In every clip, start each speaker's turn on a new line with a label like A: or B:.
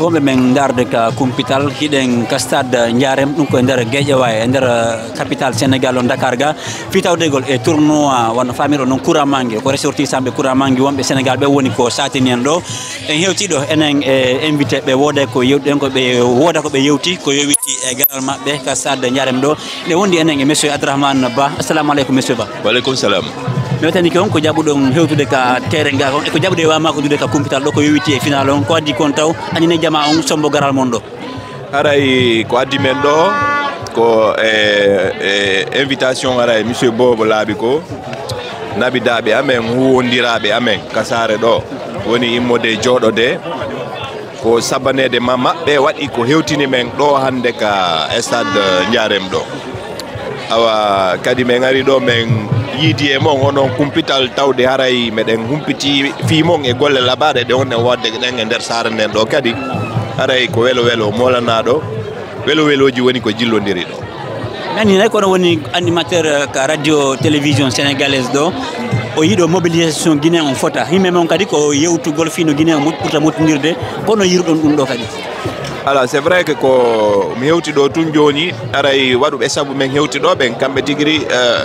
A: wonɓe men darde ka kumpital hiɗen ka stade jarem ɗum koye nder gueƴewa e nder capital sénégal o dakar ga. Fitawdegol e tournoi wonno famiro noon courant mangue ko ressortisamɓe courant mangue wonɓe sénégal ɓe woni ko satini en ɗo. En hewtiɗo enen e invité ɓe wooda ko yewtiɗen koɓe wooda koɓe yewti ko yowiti e galal mabɓe ka stade jarem ɗo. Ɗe wondi enen e monsieur abdourahmane ba. Assalamu aleykum monsieur ba.
B: Waaleykum salam
A: mi wetani on ko jaɓuɗon hewtude ka terrain ga kon eko jaɓuɗe wama ko dude ka kumpital ɗo ko yowiti e final on ko addi kon taw anine jama on sombo garal mon ɗo
B: aray ko addi men ɗo ko e eh, invitation ara e monsieur bobo laaɓi ko. Nabidaɓe amen huwodiraɓe amen kasare ɗo woni immode jooɗode ko sabanede ma maɓɓe waɗi ko hewtini men ɗo hande ka stade jarem ɗo awa kadi min ari ɗo min yiidi e mon onon kumpital tawde haray meɗen humpiti fimon e golle labaɗe ɗe onnen wadde ɗen e nder saara nden ɗo. Kadi haray ko welo welo molanaɗo welo weloji woni ko jillodiri ɗo.
A: Nani nayi kono woni animateur euh, ka radio télévision sénégalaise ɗo o yiiɗo mobilisation guinéen on fota. Yimɓe mon kadi ko yewtugol fino guinéen ɓurta mottodirde kono yirɗon ɗum ɗo kadi.
B: Ala c'est vrai que ko mi hewti ɗo tun joni aray waɗuɓe saabu men hewti ɗo ɓen kamɓe tigui ri euh,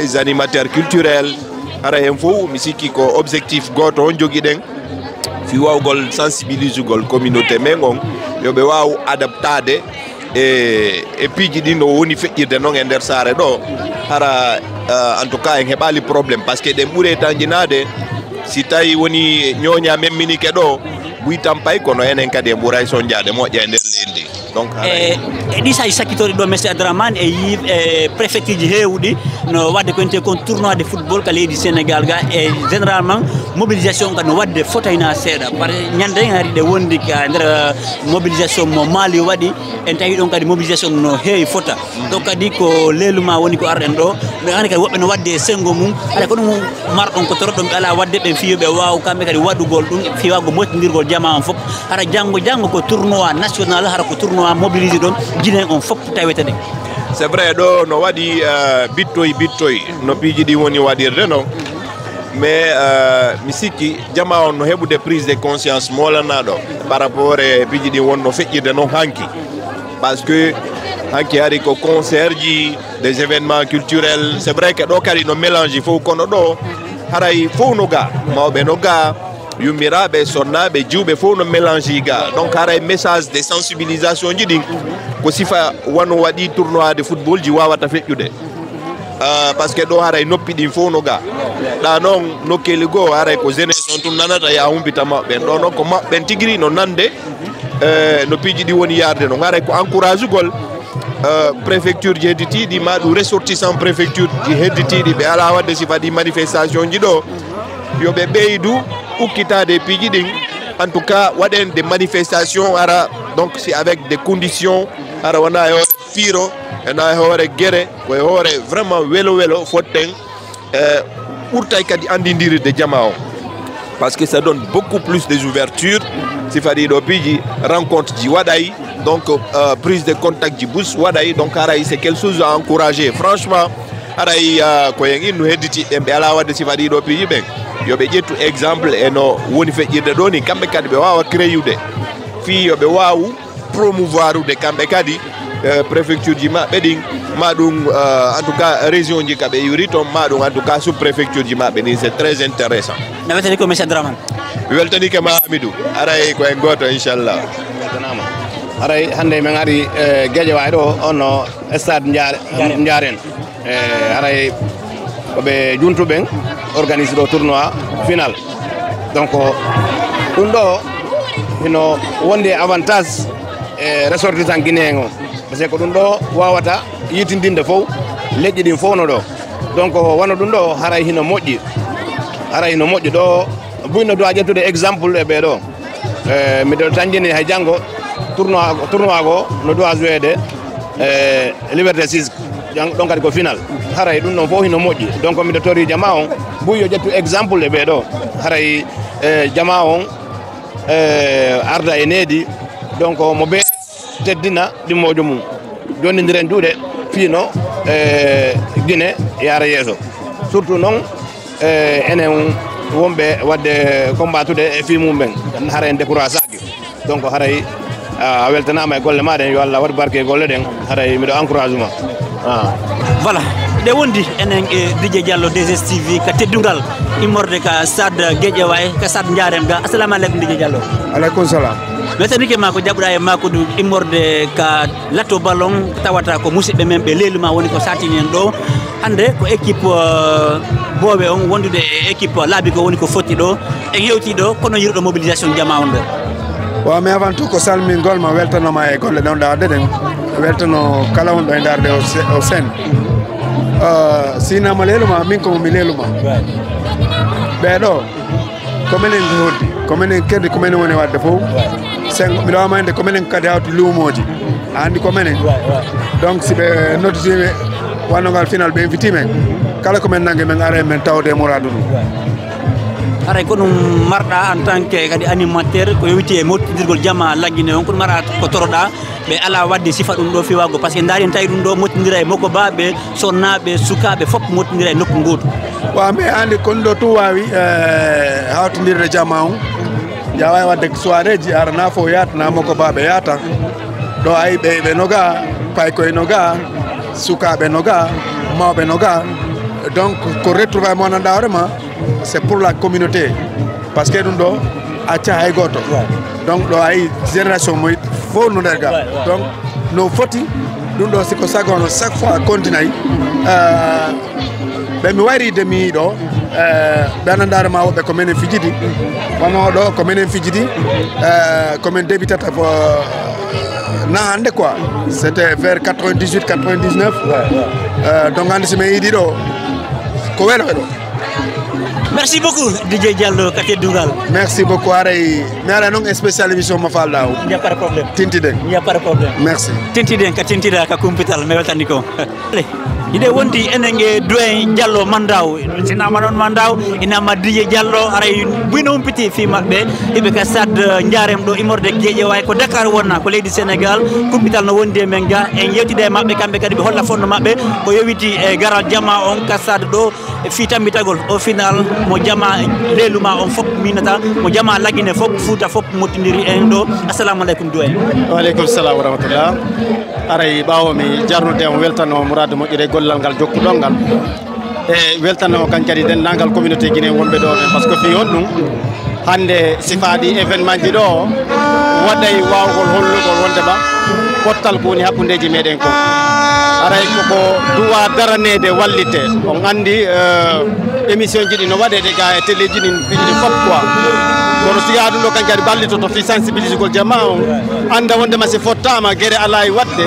B: les animateurs culturel ara hen fof mi sikki ko objectif goto on joguiɗen fiwawgol sensibilisugol communauté men on. Yoɓe waw adaptade. E e piiji ɗi no woni feƴƴirde noon e nder saare ɗo. Hara eh, en tout cas en heɓali probléme par ce que ɗen ɓuure tanjinade si tawi woni ñooña memminike ɗo ɓuy tampay kono enen kadi en ɓuuray soñdiade moƴƴa e nder leydi ndi. donc
A: e, e ɗi sahaji sakkitori ɗo monsieur abdourahmane e yi e préfecture ji heewɗi no wadde ko wonte kon tournoi de football ka leydi sénégal ga. E généralement mobilisation ka no wadde fotayna seeɗa. Par ñande hari ɗe wondi ka nder uh, mobilisation mo maali waɗi en tawi ɗon kadi mobilisation no heewi fota. Donc kadi ko leeluma woni ko arɗen ɗo hande kadi woɓɓe no wadde e senngo mum haɗa ko ɗum marɗon ko torotɗon ɓe ala wadde ɓe fiyoɓe waw kamɓe kadi waɗugol ɗum fiwago moƴƴodirgol jama on fof. hara janngo janngo ko tournoi national hara ko tournoi mobilisé ɗon jinen on fof tawete ɗen
B: c'est vrai ɗo no waɗi euh, bittoy bittoy. No piiji ɗi woni waɗirde no. Mais euh, mi sikki jama on no heɓude prise de conscience molanaɗo par rapport e piiji ɗi wonno feƴƴirde noon hanki. Par ce que hanki hari ko concert ji des événements culturels. C'est vrai que ɗo kadi no mélange fof kono ɗo. Haray fof no ga mawɓe no ga. Yummiraɓe sonnaɓe jiwɓe fof no mélange ga donc haray message de sensibilisation ji ɗin ko sifa wano waɗi tournoi de football ji wawata feƴƴude Uh, par ce que ɗo haray noppi ɗin fof no ga ɗa noon nokkeli goo haray ko jeunesse on tun nanata ya humpita maɓɓen ɗo noon ko maɓɓen tigui no nande. Uh, no piiji ɗi woni yarde noon haray ko encourage ugol uh, préfecture ji hedditiɗi ma ɗum ressortissant préfecture ji hedditiɗi ɓe ala wadde si waɗi manifestation ji ɗo yoɓe ɓeydu ukkitade piiji ɗin en tout cas waɗen des manifestations ara donc c'est avec des conditions ara wona e hoore piiro ena e hoore guere koye hoore vraiment welo welo fotten e ɓurtay kadi andidirde jama o par ce que ça donne beaucoup plus des ouvertures si faɗi ɗo piiji rencontre ji waɗay donc uh, prise de contact ji bus waɗay donc aray c'est quelque chose à encourager. Franchement aray uh, koyen innu hedditiɓɓen ɓe ala wadde si faɗi ɗo piiji ɓen yoɓe ƴettu exemple e no woni feƴƴirde ɗo ni. Kamɓe kadi ɓe wawa créyude fi yoɓe wawu promouvoir ude kamɓe kadi e préfecture ji maɓɓe ɗin ma ɗum euh, en tout cas région ji kaɓe yuri toon ma ɗum en tout cas sous préfecture ji maɓɓe ni. C'est très intéressant.
A: Mi weltani ko monsieur draman
B: mi weltanike ma amidou. Aray ko goto inchallah.
C: Weltanama. Aray hannde min ari e, gueƴe wawi ɗo onno stade jaren e aray koɓe juntuɓen organise ɗo tournoi final. Donc ɗum ɗo ino wonde avantage e ressortissant guinéen o par ce que ko ɗum ɗo wawata yitidinde fof leƴƴi ɗin fof no ɗo donc wona ɗum ɗo haray hino moƴƴi haray hino moƴƴi ɗo buyno dowa ƴettude exemple e ɓeɗo e miɗo dañƴini hay jango tournoi tournoi go no dowa jouede e liberté 6 ɗon kadi ko final. Haray ɗum ɗon fof hino moƴƴi donc miɗo tori jama on mbuy yo ƴettu exemple e ɓeeɗo haray e jama on e arda e needi donc mo ɓe teddina ɗimmojo mum jonnodiren juuɗe fiino e guine yaara yeeso surtout noon enen wonɓe wadde combattude e fi mum ɓen hara en décourage donc haray a weltanama e golle maɗen yo allah waɗ barke e golle ɗen haray mbiɗo encouragement
A: voilà. Ɗe wondi enen e dj diallo ds tv ka teddugal immorde ka stade gueƴeway ka stade jarem ga. Assalamu aleykum dj diallo.
D: Aleykum salam
A: mi tanike ma ko jaɓɓuɗa e makodu immorde ka latto ballon tawata ko musidɓe men ɓe leeluma woni ko satini en ɗo. Hande ko équipe booɓe on wondude e équipe laabi ko woni ko fotti ɗo. En hewti ɗo kono yirɗo mobilisation jama on ɗo
D: wa mi avant tout ko salmingolma weltanoma e golle ɗon ɗa ɗeɗen weltano kala wonɗo e darde o sen. Sinama leeluma min komo mi leeluma ɓeɗo kominen hoddi kominen keddi kominen woni wadde fof sen mbiɗo wamande kominen kadi hawti luumoji. A andi kominen donc si ɓe nodditime wannogal final ɓe invitimen kala komin nangue min ara men tawde mouradu ɗum
A: haray ko ɗum marɗa en tant que kadi animateur ko yewiti e mottidirgol jamma laggine on ko ɗum mara ko toroɗa. Ɓe ala wadde sifa ɗum ɗo fiwago par ce que daari en tawi ɗum ɗo mottidira e makko baɓe sonnaɓe sukaɓe foof mottidira e nokku gotu
D: wa mais andi kon ɗo tum wawi hawtodirde jamma on. Wawi wadde soirée ji arana fo yatana makko baɓe yata ɗo ayi ɓe ɓe noga pay koye noga sukaɓe noga mawɓe noga. Donc ko c'est pour la communauté. Par ce que ɗum ɗo acca hay goto. Donc ɗo ayi génération mo fof no nder ga donc no foti ɗum ɗo siko sagono chaque fois continue. Ay ɓe mi waride mi ɗo ɓe anandare ma woɓɓe ko minen fijidi wono ɗo ko minen fijidi komin débitata ko na hande quoi. C'était vers 98 99 donc hande somin yiiɗi ɗo ko
A: merci beaucoup dj diallo ka teddugal
D: merci beaucoup aray mi ara noon e spécial émission mo falɗa o
A: il y a pas de problème.
D: Tintiden
A: il y a pas de problème.
D: Merci.
A: Tintiden ka tintida ka kumpital mi weltani ko. Ide wondi enen e doyen diallo mandaw. Sinama noon mandaw inama dj diallo aray buyno humpiti fi mabɓe eɓe ka stade jarem ɗo immorde gueƴe way ko dakar wonna ko leydi sénégal. Kumpital no wondi e men ga en yewtide e mabɓe kamɓe kadi ɓe holla fonno mabɓe ko yowiti e garal jama on ka stade ɗo fi tammitagol au final mo jama leelu on fof minata mo jama lagine fof fouta fof mottodiri en ɗo. Assalamu aleykum du en
E: waaleykum salam wa rahmatullah. Aray ɓawo mi jarnude on weltanoo mourade moƴƴire gollal ngal jokkuɗol ngal. E weltanoo kan kadi dendagal communauté guine wonɓe ɗo ɓe par ce que fi on ɗum hande sifaɗi événement ji ɗo waɗay wawgol hollugol wondema pottal ko woni hakkundeji meɗen ko. Aray koko duwa daranede wallite. On andi émission ji ɗi no waɗede ga e télé ji ɗin pijiɗi fop quoi kono siga ɗum ɗo kan kadi ballitoto fi sensibilisé gol jama on anda wondema si fottama gueɗe ala e wadde.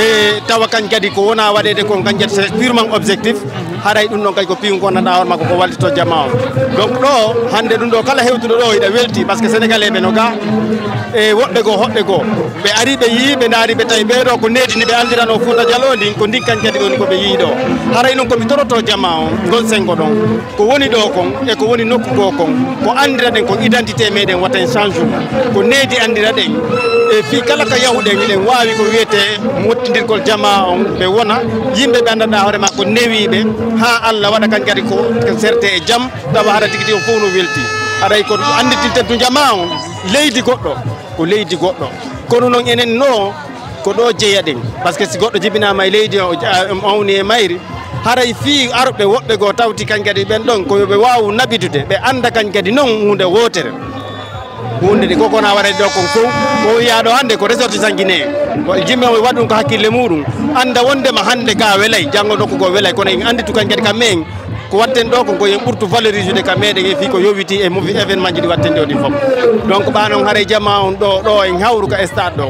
E: E tawa kan kadi ko wona waɗede kon kan kadi c'est purement objectif. Haray ɗum ɗon kadi ko piwgo gonɗaɗa hoore makko ko wallito jama on donc ɗo hande ɗum ɗo kala hewtuɗo ɗo ina welti par ce que sénégalais ɓe no ga. E woɓɓe goo hoɓɓe goo ɓe ari ɓe yii ɓe daari ɓe tawi ɓeeɗo ko needi ni ɓe andirano fuuta dialo ndin ko ndin kan kadi woni koɓe yii ɗo. Haray noon komi toroto jama on ngol sengo ɗon. Ko woni ɗo kon e ko woni nokku go kon. Ko andiraɗen ko ko identité meɗen watten changement ko needi andira ɗen. E fi kala ko yahuɗen eɗen wawi ko wiyete mottidirgol jama on ɓe wona. Yimɓe ɓe andanɗa hoore ma ko newiɓe ha allah waɗa kan kadi ko serte e jaam tawa haɗa tigui tigui fof no welti. Aɗay ko anditirten to jama on, leydi goɗɗo. Ko leydi goɗɗo. Kono noon enen no ko ɗo jeeya ɗen. Par ce que si goɗɗo jibinama e leydi o e awni e mayri haray fi arɓe woɓɓe goo tawti kankadi ɓen ɗon koyoɓe waw nabitude ɓe anda kankadi noon hunde wotere hunde nde kokona warede ɗo kon fof ko wiyaɗo hannde ko ressortissant sanguiné jimmi o waɗi ɗum ko hakkille muɗum anda wondema hannde ga welay janggo nokku go welay kono en andi tu kañ kadi kam en ko watten ɗo ko goyen ɓurtu valorise ude ka meɗen e fi ko yowiti e movi événement ji ɗi watten ɗo ɗi fof. Donc ɓanon haara jama on ɗo ɗo en hawru ka stade ɗo.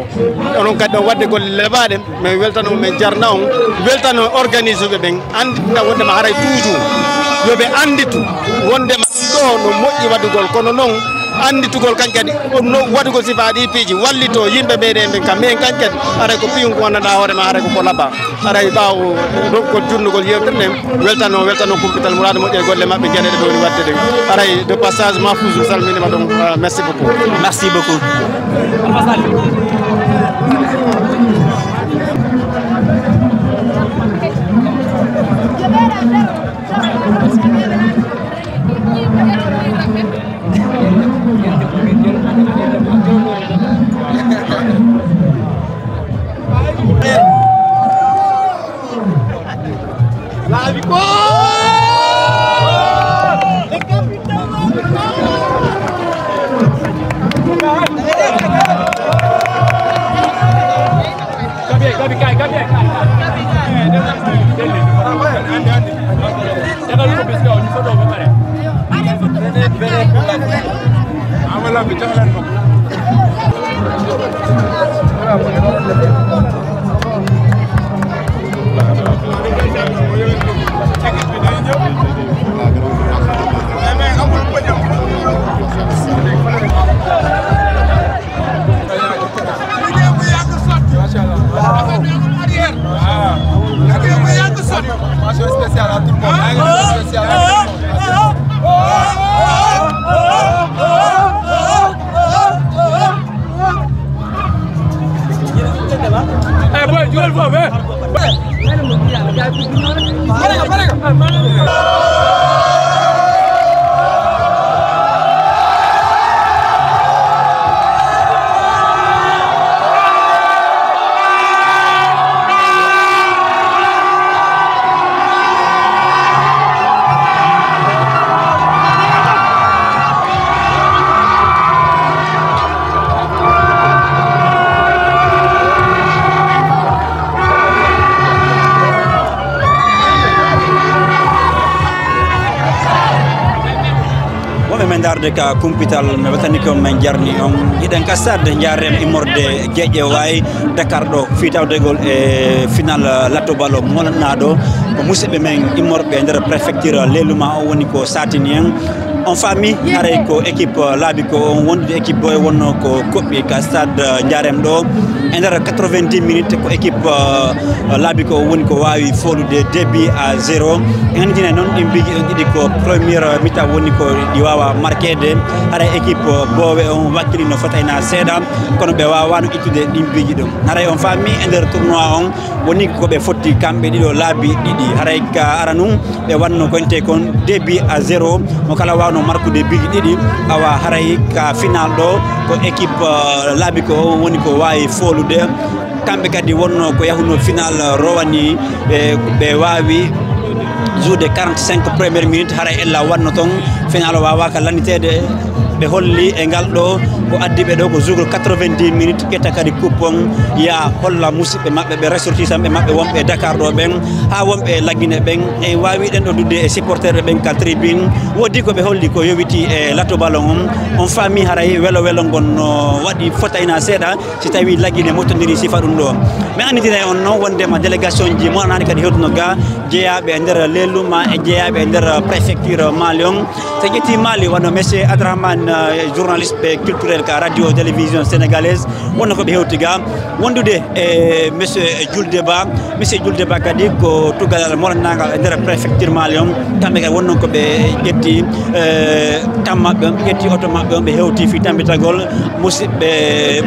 E: Onon kadi ɗon wadde golle leɓaɗe min weltano min jarna on. Weltano organise ɓe ɓen andina wondema haray toujours. Yoɓe anditu wondema ɗo no moƴƴi waɗugol kono noon anditugol kañ kadi no waɗugol sifaɗi piiji wallito yimɓe ɓeɗe ɓen kam. Min kañ kadi aray ko piyum gonnaɗa hoorema aray koko labba. Aray ɓaw ko jurnugol yewtere nden weltano weltano kumpital mourade moƴƴe golle mabɓe gueɗe ɗe woni wadde ɗen aray de passage mafousou salminima ɗon merci beaucoup.
A: Merci beaucoup. Men arde ka kumpital mi watani ko min jarni on. Hiɗen kastarde jaren immorde gueƴƴe wayi. Dakar ɗo fitawdegol e final latto balo molanaɗo ko musidɓe men immorɓe e nder préfecture leluma o woni ko satini en. on faami haray ko équipe laaɓi ko on wondude équipe ɗo e wonno ko koɓɓi ka stade euh, jarem ɗo. E nder 90 minutes ko équipe euh, laaɓi ko woni ko wawi folude début à zéro. En jina e noon ɗin mbigi on ɗiɗi ko premiére mita woni ko ɗi wawa marquede haray équipe euh, boowe on wakkili no fotayna seeɗa. Kono ɓe wawano ittude ɗin mbiji ɗum. Haray on faami e nder tournoi on woni koɓe fotti kamɓe ɗiɗo laabi ɗiɗi. Haray ka ara num ɓe wanno konte kon début à zéro. Mo kala wawno wawno markude bigi ɗiɗi awa haray ka final ɗo ko équipe euh, laabi ko woni ko wawi folude. Kamɓe kadi wonno ko yahuno final rowani ɓe wawi juude 45 premiére minute haray ella wanno toon final wawaka landitede ɓe holli e ngal ɗo ko addi ɓe ɗo ko jour 90 minutes ƴetta kadi coupon ya holla musidɓe maɓɓe ɓe ressortissanɓe maɓɓe wonɓe dakar ɗo ɓen ha wonɓe laggine ɓen. E wawiɗen ɗo dudde e supportere ɓen ka tribune. Woodi koɓe holli ko yowiti e lato ballon on on faami haray welo welo gonno waɗi fotayna seeɗa si tawi laggine mottodiri sifa ɗum ɗo. Mi andidina on noon wondema délégation ji monani kadi hewtuno ga jeeyaɓe e nder lelluma e jeeyaɓe e nder préfecture mali on. So ƴetti mali wano monsieur adrahmane Euh, e journaliste ɓe culturel ka radio télévision sénégalaise. Wonno koɓe hewti ga wondude e monsieur julde ba monsieur julde ba kadi ko tugalal molanagal e nder préfecture mali on. Kamɓe kadi wonnon koɓe ƴetti euh, tam maɓɓe on ɓe ƴetti auto maɓɓe on. Ɓe hewti fi tambitagol musidɓe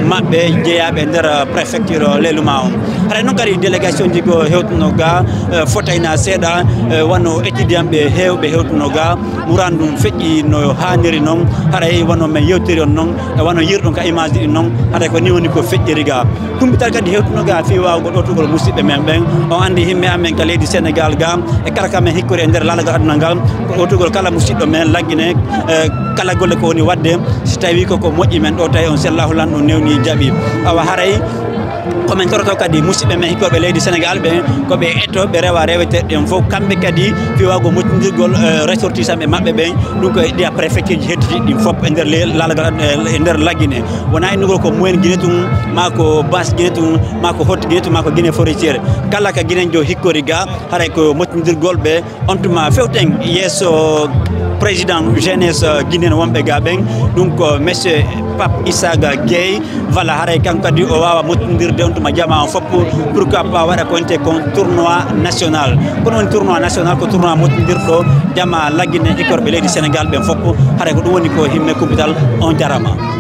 A: maɓɓe jeeyaɓe e nder préfecture leluma on. Haɗa noon kadi délégation ji ko hewtuno ga euh, fotayna seeɗa wanno étudiant ɓe hewɓe hewtuno ga muran feƴƴi no hanniri noon. Haɗa haɗay wono men yewtiri on noon e wono yirɗon ka image ɗi noon haɗa ko ni woni ko feƴƴiri ga kumbital kadi hewtuno ga fi wawgo ɗotugol musidɓe men ɓen. On andi himɓe amen ka leydi sénégal ga e kala kamen hikkori e nder lalagal aduna ngal ko ɗotugol kala musidɗo men laggine kala golle ko woni wadde. Si tawi koko moƴƴi men ɗo tawi on sellahu lan ɗum newni jaaɓi awa haray komin toroto kadi musidɓe men hikkoɓe leydi sénégal ɓe koɓe ettoɓe rewa reweteɗe ɗen fof kamɓe kadi fiwago mottodirgol e, ressortissant ɓe maɓɓe ɓen ɗum ko ɗiya préfecture ji heddiɗi ɗin fof e nder lalagal e, e nder laggine. Wona e innugol ko mumen guine tum ma ko bas guine tum ma ko hotte guine tum ma ko guine forestiére kala ka guinen jo hikkori ga haray ko mottodirgol ɓe on tuma fewten yesso président jeunesse guinéen wonɓe ga ɓen ko monsieur pape isaga gueye voilà haray kanko o wawa mottodirde on tuma jama on fof pourquoi pas waɗa konte kon tournoi national. Kono woni tournoi national ko tournoi mottodirɗo jama laggine écorɓe leydi sénégal ɓen fof haray ko ɗum woni ko himme kumpital on jarama